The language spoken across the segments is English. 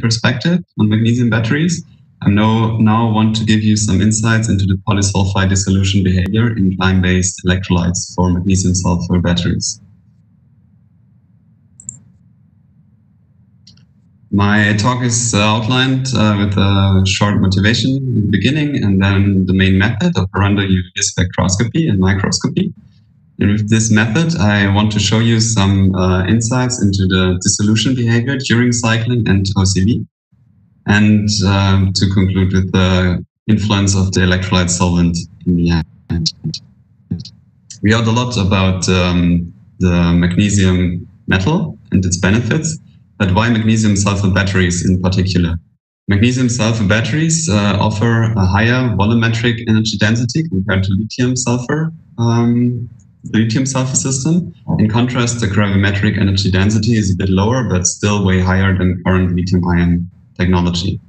perspective on magnesium batteries, I now, now want to give you some insights into the polysulfide dissolution behavior in glyme-based electrolytes for magnesium sulfur batteries. My talk is uh, outlined uh, with a short motivation in the beginning and then the main method of operando UV spectroscopy and microscopy. With this method, I want to show you some uh, insights into the dissolution behavior during cycling and OCV, and um, to conclude with the influence of the electrolyte solvent in the end. We heard a lot about um, the magnesium metal and its benefits, but why magnesium sulfur batteries in particular? Magnesium sulfur batteries uh, offer a higher volumetric energy density compared to lithium sulfur um, lithium sulfur system. In contrast, the gravimetric energy density is a bit lower, but still way higher than current lithium ion technology.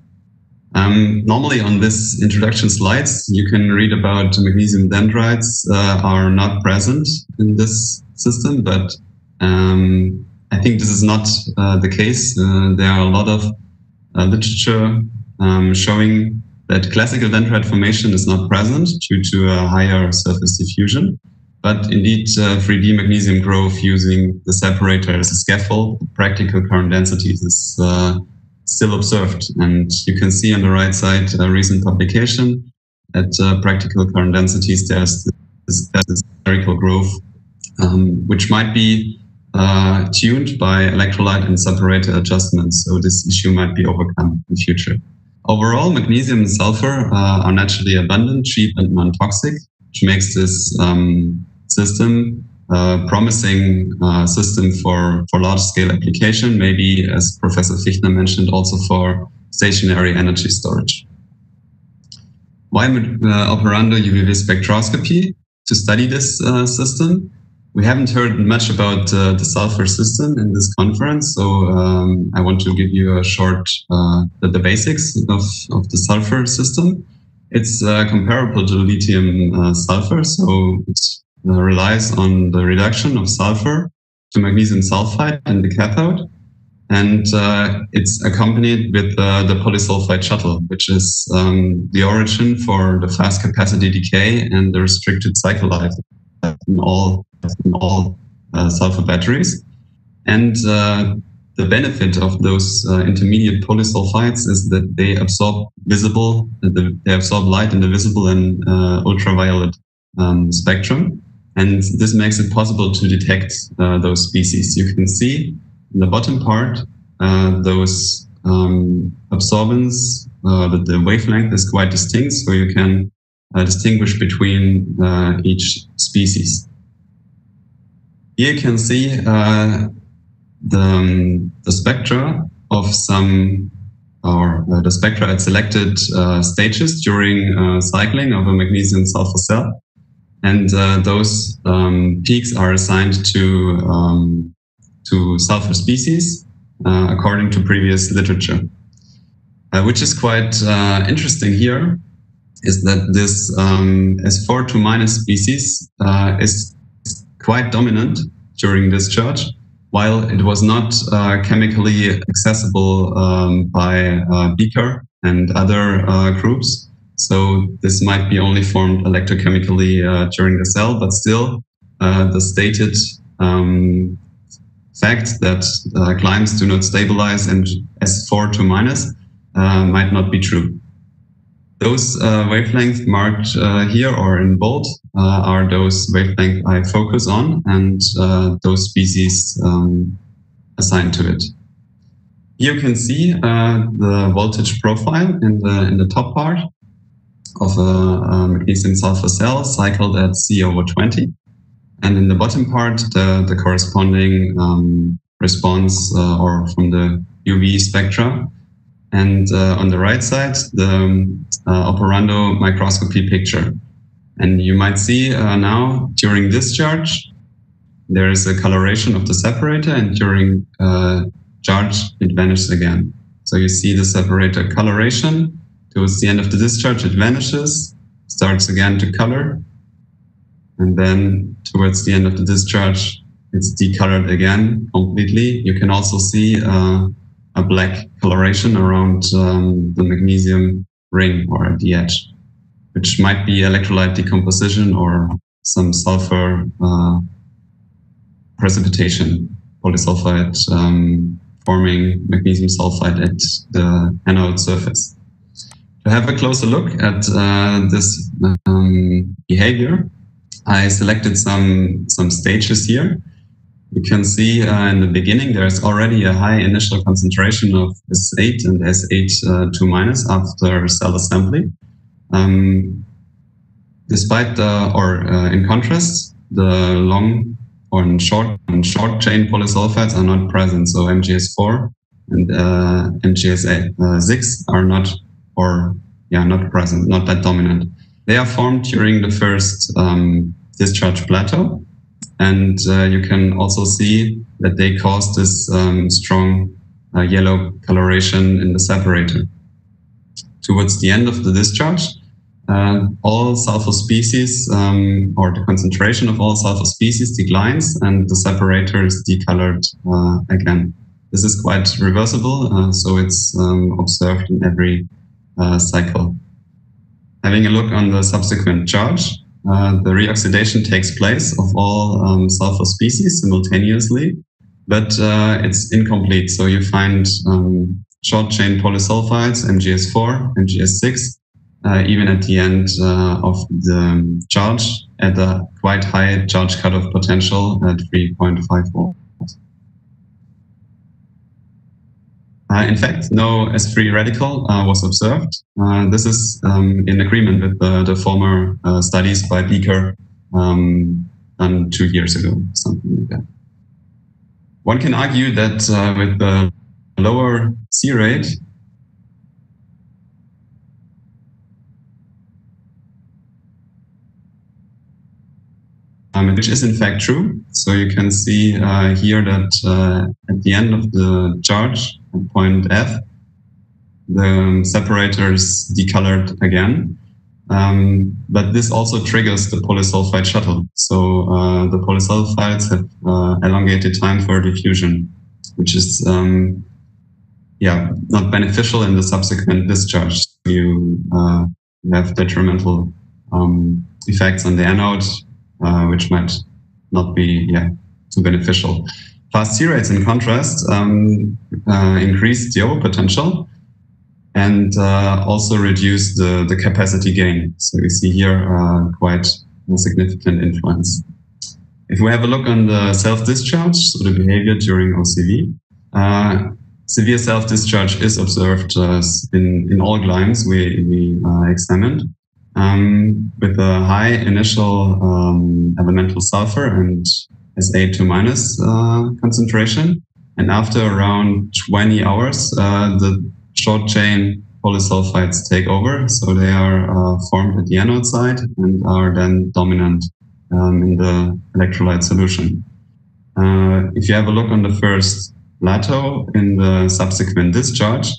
Um, normally on this introduction slides, you can read about magnesium dendrites uh, are not present in this system, but um, I think this is not uh, the case. Uh, there are a lot of uh, literature um, showing that classical dendrite formation is not present due to a higher surface diffusion. But indeed, 3D uh, magnesium growth using the separator as a scaffold, practical current densities is uh, still observed. And you can see on the right side a recent publication at uh, practical current densities, there's this, this spherical growth, um, which might be uh, tuned by electrolyte and separator adjustments. So this issue might be overcome in future. Overall, magnesium and sulfur uh, are naturally abundant, cheap, and non-toxic, which makes this um, system, uh, promising uh, system for, for large scale application, maybe as Professor Fichtner mentioned, also for stationary energy storage. Why uh, operando UV-Vis spectroscopy? To study this uh, system. We haven't heard much about uh, the sulfur system in this conference, so um, I want to give you a short, uh, the, the, basics of, of the sulfur system. It's comparable to lithium sulfur, so it's uh, relies on the reduction of sulfur to magnesium sulfide in the cathode. And uh, it's accompanied with uh, the polysulfide shuttle, which is um, the origin for the fast capacity decay and the restricted cycle life in all, in all uh, sulfur batteries. And uh, the benefit of those uh, intermediate polysulfides is that they absorb visible, they absorb light in the visible and ultraviolet um, spectrum. And this makes it possible to detect uh, those species. You can see in the bottom part, uh, those um, absorbance, uh, that the wavelength is quite distinct, so you can uh, distinguish between uh, each species. Here you can see uh, the, um, the spectra of some or the spectra at selected stages during cycling of a magnesium sulfur cell. And uh, those um, peaks are assigned to, um, to sulfur species uh, according to previous literature. Uh, which is quite uh, interesting here is that this um, S4 to minus species uh, is quite dominant during discharge, while it was not uh, chemically accessible um, by Bieker and other groups. So this might be only formed electrochemically uh, during the cell, but still uh, the stated um, fact that uh, do not stabilize and S4 to minus uh, might not be true. Those uh, wavelengths marked uh, here or in bold are those wavelengths I focus on and those species um, assigned to it. Here you can see the voltage profile in the in the top part of a, magnesium sulfur cell cycled at C over 20. And in the bottom part, the, the corresponding um, response uh, or from the UV spectra. And uh, on the right side, the um, uh, operando microscopy picture. And you might see uh, now during discharge, there is a coloration of the separator and during uh, charge, it vanishes again. So you see the separator coloration Towards the end of the discharge, it vanishes, starts again to color. And then towards the end of the discharge, it's decolored again completely. You can also see uh, a black coloration around um, the magnesium ring or the edge, which might be electrolyte decomposition or some sulfur uh, precipitation, polysulfide um, forming magnesium sulfide at the anode surface. To have a closer look at uh, this um, behavior, I selected some, some stages here. You can see uh, in the beginning there's already a high initial concentration of S8 and S8 uh, 2 minus after cell assembly. Um, despite the, or uh, in contrast, the long or short and short chain polysulfides are not present. So MgS4 and uh, MgS6 are not or yeah not present, not that dominant. They are formed during the first um, discharge plateau, and uh, you can also see that they cause this um, strong uh, yellow coloration in the separator. Towards the end of the discharge, uh, all sulfur species um, or the concentration of all sulfur species declines and the separator is decolored uh, again. This is quite reversible, uh, so it's um, observed in every cycle. Having a look on the subsequent charge, uh, the reoxidation takes place of all um, sulfur species simultaneously, but uh, it's incomplete. So you find um, short chain polysulfides, MgS4, MgS6, uh, even at the end uh, of the charge at a quite high charge cutoff potential at 3.5 Uh, in fact, no S3 radical uh, was observed. Uh, this is um, in agreement with the, the former uh, studies by Bieker um, done two years ago, something like that. One can argue that with the lower C rate, um, which is in fact true. So you can see uh, here that uh, at the end of the charge point F, the separator is decolored again. Um, but this also triggers the polysulfide shuttle. So uh, the polysulfides have uh, elongated time for diffusion, which is um, yeah not beneficial in the subsequent discharge. You uh, have detrimental um, effects on the anode uh, which might not be yeah too beneficial. Fast C rates, in contrast, um, uh, increase the over potential and uh, also reduce the, the capacity gain. So we see here uh, quite a significant influence. If we have a look on the self-discharge, so the behavior during OCV, uh, severe self-discharge is observed uh, in, in all glymes we, we uh, examined um, with a high initial um, elemental sulfur and SA2 minus uh, concentration. And after around 20 hours, uh, the short chain polysulfides take over. So they are uh, formed at the anode side and are then dominant um, in the electrolyte solution. Uh, if you have a look on the first plateau in the subsequent discharge,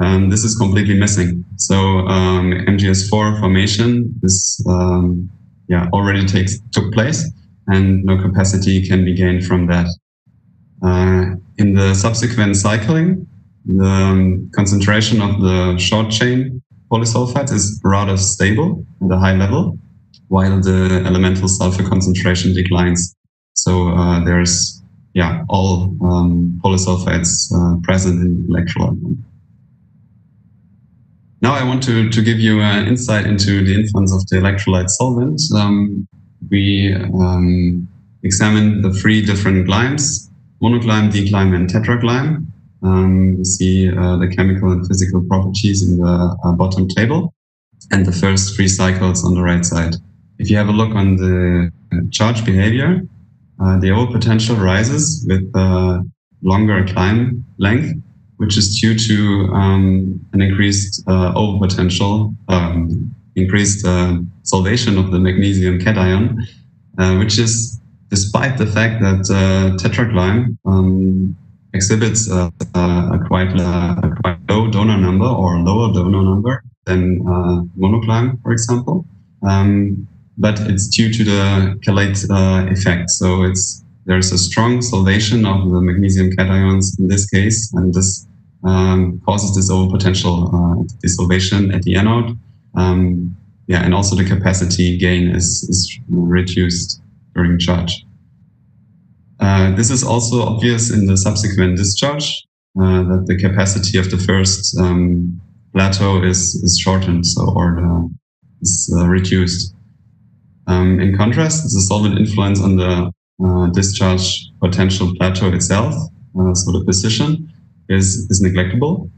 um, this is completely missing. So um, MgS4 formation is um, yeah already takes took place, and no capacity can be gained from that. Uh, in the subsequent cycling, the um, concentration of the short chain polysulfide is rather stable at a high level, while the elemental sulfur concentration declines. So uh, there's yeah all um, polysulfides uh, present in electrolyte. Now I want to, to give you an insight into the influence of the electrolyte solvent. Um, we um, examined the three different glymes, monoglyme, diglyme, and tetraglyme. Um, we see uh, the chemical and physical properties in the uh, bottom table and the first three cycles on the right side. If you have a look on the uh, charge behavior, uh, the over potential rises with uh, longer glyme length which is due to um, an increased uh, over potential, um, increased uh, solvation of the magnesium cation, uh, which is despite the fact that uh, um, exhibits a, a, quite, a, quite, low donor number or lower donor number than uh, monoglyme, for example. Um, but it's due to the chelate uh, effect. So it's there's a strong solvation of the magnesium cations in this case, and this um, causes this overpotential uh, desolvation at the anode. Um, yeah, and also the capacity gain is, is reduced during charge. Uh, this is also obvious in the subsequent discharge uh, that the capacity of the first um, plateau is, is shortened, so or the, is uh, reduced. Um, in contrast, the solvent influence on the uh, discharge potential plateau itself, uh, so the position, is, is neglectable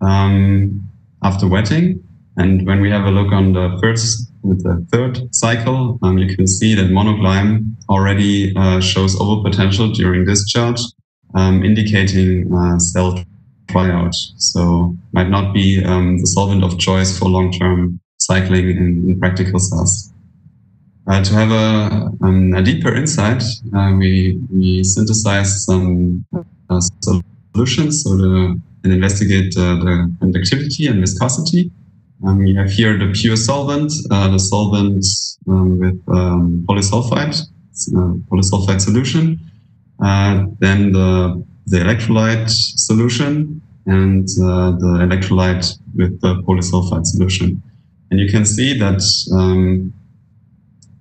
um, after wetting. And when we have a look on the first with the third cycle, um, you can see that monoglyme already uh, shows overpotential during discharge, um, indicating uh, cell tryout. So might not be um, the solvent of choice for long-term cycling in, in, practical cells. Uh, to have a, um, a deeper insight, uh, we, we synthesized some uh, solutions so the, and investigate uh, the conductivity and viscosity um, you have here the pure solvent, uh, the solvent um, with um, polysulfide, uh, polysulfide solution, uh, then the, the electrolyte solution, and uh, the electrolyte with the polysulfide solution. And you can see that um,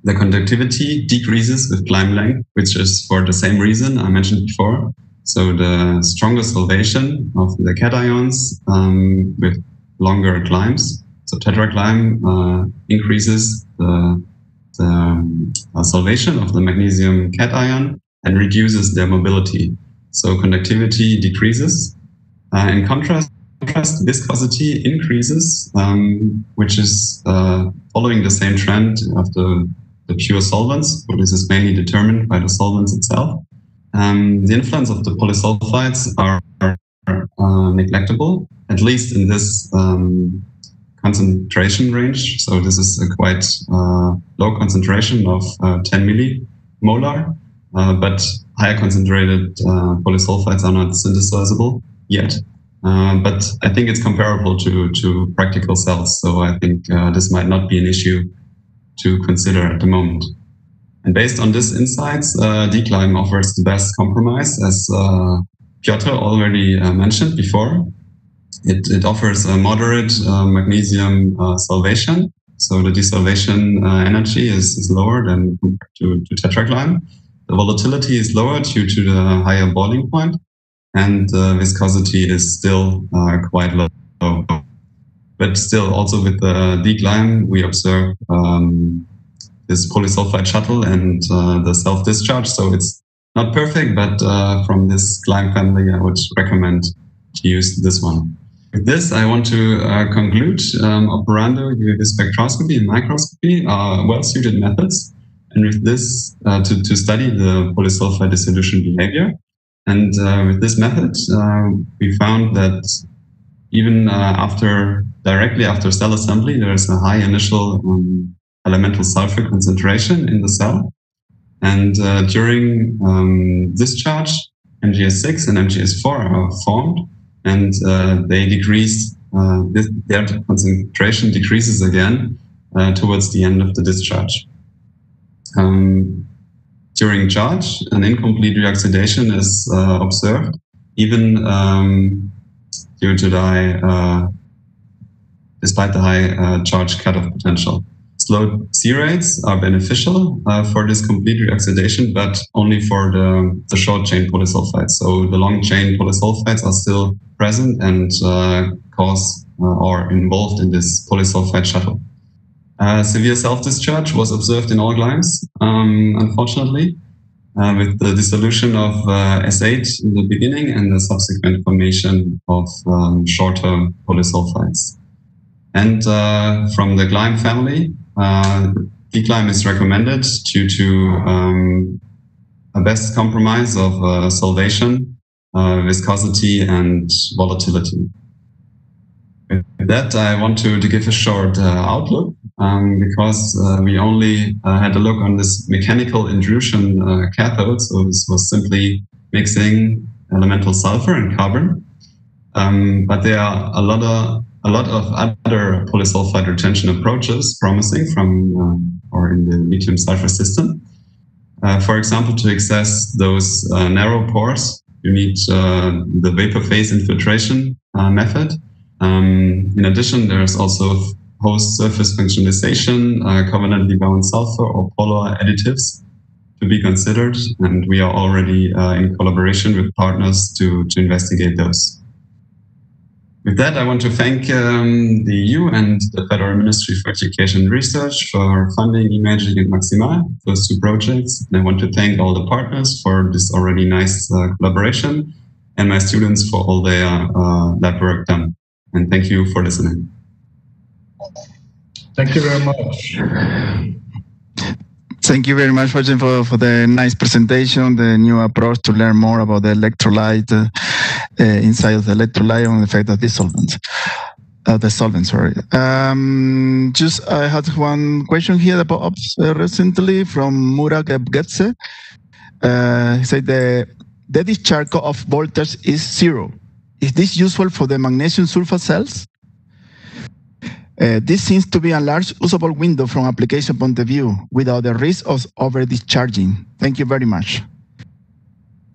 the conductivity decreases with glyme length, which is for the same reason I mentioned before. So the stronger solvation of the cations um, with longer glymes so uh, increases the, the um, uh, solvation of the magnesium cation and reduces their mobility. So conductivity decreases. Uh, in contrast, contrast, viscosity increases, um, which is uh, following the same trend of the, the pure solvents. So this is mainly determined by the solvents itself. Um, the influence of the polysulfides are, are uh, neglectable, at least in this um, concentration range. So this is a quite uh, low concentration of uh, 10 millimolar, uh, but higher concentrated uh, polysulfides are not synthesizable yet. Uh, but I think it's comparable to, to practical cells. So I think uh, this might not be an issue to consider at the moment. And based on these insights, uh, offers the best compromise, as Piotr already mentioned before. It, it offers a moderate uh, magnesium uh, solvation. So the desolvation uh, energy is, is lower than compared to, to tetraglyme. The volatility is lower due to the higher boiling point, and the viscosity is still quite low. But still, also with the diglyme, we observe um, this polysulfide shuttle and uh, the self-discharge. So it's not perfect, but uh, from this glyme family, I would recommend to use this one. With this, I want to uh, conclude um, operando UV spectroscopy and microscopy are well-suited methods. And with this, uh, to, to study the polysulfide dissolution behavior. And uh, with this method, uh, we found that even uh, after, directly after cell assembly, there is a high initial um, elemental sulfur concentration in the cell. And uh, during um, discharge, MgS6 and MgS4 are formed and uh, they decrease, uh, this, their concentration decreases again uh, towards the end of the discharge. Um, during charge, an incomplete reoxidation is observed, even um, due to the high, despite the high charge cutoff potential. Slow C rates are beneficial uh, for this complete reoxidation, but only for the, the short chain polysulfides. So the long chain polysulfides are still present and uh, cause uh, or involved in this polysulfide shuttle. Uh, severe self-discharge was observed in all glymes, um, unfortunately, uh, with the dissolution of uh, S8 in the beginning and the subsequent formation of um, shorter polysulfides. And from the glyme family, uh, diglyme is recommended due to um, a best compromise of uh, solvation, uh, viscosity, and volatility. With that, I want to, to give a short uh, outlook um, because uh, we only uh, had a look on this mechanical intrusion cathode. So this was simply mixing elemental sulfur and carbon. Um, but there are a lot of a lot of other polysulfide retention approaches promising from um, or in the lithium sulfur system. Uh, for example, to access those uh, narrow pores you need uh, the vapor phase infiltration uh, method. Um, in addition, there's also host surface functionalization, uh, covalently bound sulfur or polar additives to be considered. And we are already uh, in collaboration with partners to, to investigate those. With that, I want to thank um, the EU and the Federal Ministry for Education and Research for funding eMagic and Maxima, those two projects. And I want to thank all the partners for this already nice uh, collaboration and my students for all their uh, lab work done. And thank you for listening. Thank you very much. Thank you very much, Fajan, for, for the nice presentation, the new approach to learn more about the electrolyte uh, uh, inside of the electrolyte and the effect of the solvent. Uh, the solvent, sorry. Um, just I had one question here about uh, recently from Murat Gebgetse. Uh, he said the, the discharge of voltage is zero. Is this useful for the magnesium sulfate cells? Uh, this seems to be a large usable window from application point of view without the risk of over discharging. Thank you very much.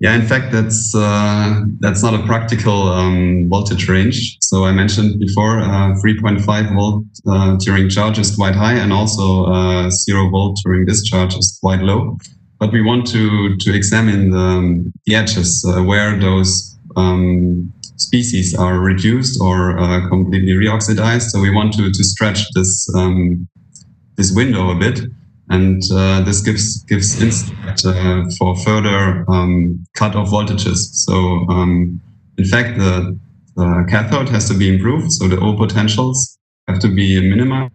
Yeah, in fact, that's uh, that's not a practical um, voltage range. So I mentioned before, uh, 3.5 volt uh, during charge is quite high, and also uh, zero volt during discharge is quite low. But we want to to examine the, um, the edges uh, where those um, species are reduced or uh, completely reoxidized. So we want to, to stretch this um, this window a bit, and uh, this gives gives insight uh, for further um, cut off voltages. So um, in fact, the, the, cathode has to be improved, so the O potentials have to be minimized.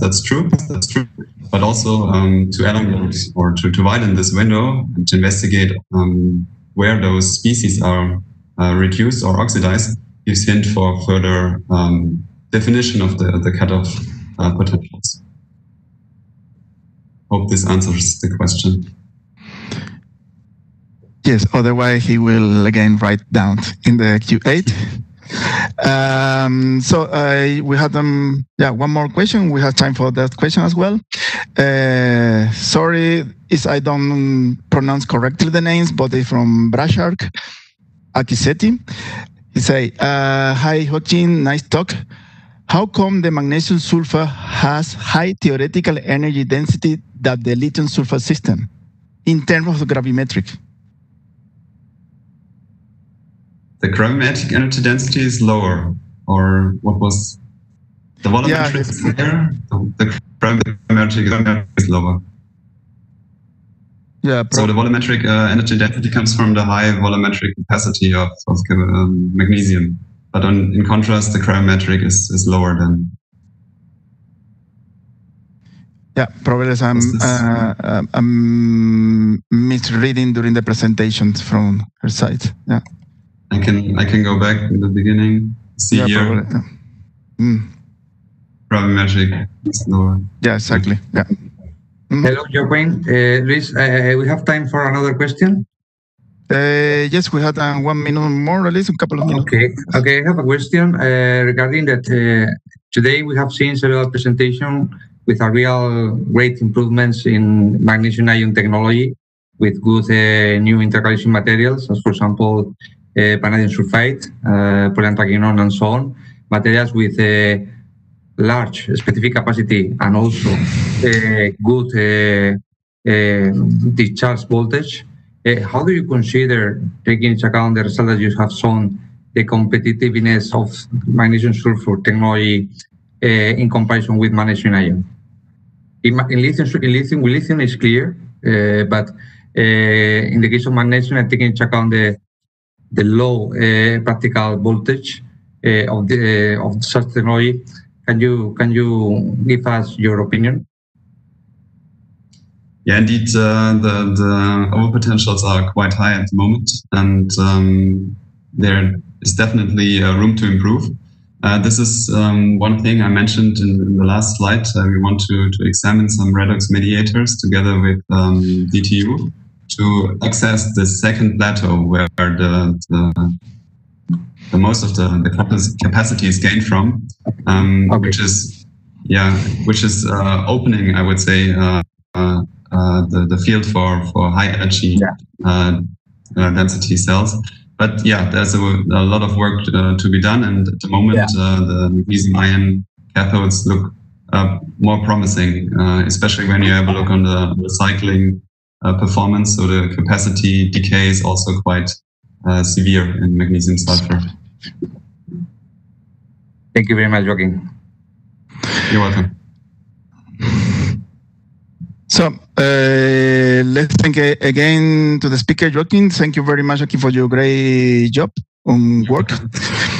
That's true. That's true. But also um, to elongate or to, to widen this window and to investigate um, where those species are uh, reduced or oxidized gives hint for further um, definition of the, the cutoff uh, potentials. Hope this answers the question. Yes, otherwise he will again write down in the Q&A. Um, so uh, we have um, yeah one more question. We have time for that question as well. Uh, sorry if I don't pronounce correctly the names, but it's from Brashark. Akisetti. He say, uh, "Hi, Joaquin, nice talk. How come the magnesium sulfur has high theoretical energy density that the lithium sulfur system in terms of the gravimetric?" The gravimetric energy density is lower, or what was the volumetric yeah, is higher? The, the gravimetric is lower. Yeah. So the volumetric uh, energy density comes from the high volumetric capacity of, of um, magnesium. But on, in contrast, the gravimetric is, is lower than. Yeah, probably I'm, uh, uh, I'm misreading during the presentation from her side. Yeah. I can I can go back to the beginning. See yeah, here. Probably, yeah. Mm. Gravimetric is lower. Yeah, exactly. Yeah. Mm-hmm. Hello, Joaquin. Uh, Luis, uh, we have time for another question. Uh, yes, we had uh, one minute more, at least a couple of minutes. Okay, okay. I have a question uh, regarding that. Uh, today we have seen several presentations with a real great improvements in magnesium ion technology with good uh, new intercalation materials, as for example, vanadium sulfide, uh, polyanthraquinone, and so on. Materials with large specific capacity and also good uh, uh, discharge voltage, uh, how do you consider taking into account the result that you have shown the competitiveness of magnesium sulfur technology in comparison with magnesium ion? In, in, lithium, in lithium, lithium is clear, but in the case of magnesium, I take into account the the low uh, practical voltage uh, of the uh, of such technology. Can you can you give us your opinion? Yeah, indeed, uh, the the over potentials are quite high at the moment, and um, there is definitely uh, room to improve. Uh, this is um, one thing I mentioned in, in the last slide. Uh, we want to, to examine some redox mediators together with um, DTU to access the second plateau where the, the the most of the, the capacity is gained from, um, okay. which is yeah, which is uh, opening, I would say, uh, uh, uh, the the field for for high energy yeah. Uh, uh, density cells. But yeah, there's a, a lot of work uh, to be done, and at the moment, yeah. Uh, the magnesium ion cathodes look uh, more promising, especially when you have a look on the recycling performance. So the capacity decay is also quite severe in magnesium sulfur. Thank you very much, Joaquin. You're welcome. So uh, let's thank again to the speaker, Joaquin. Thank you very much, Joaquin, for your great job on work.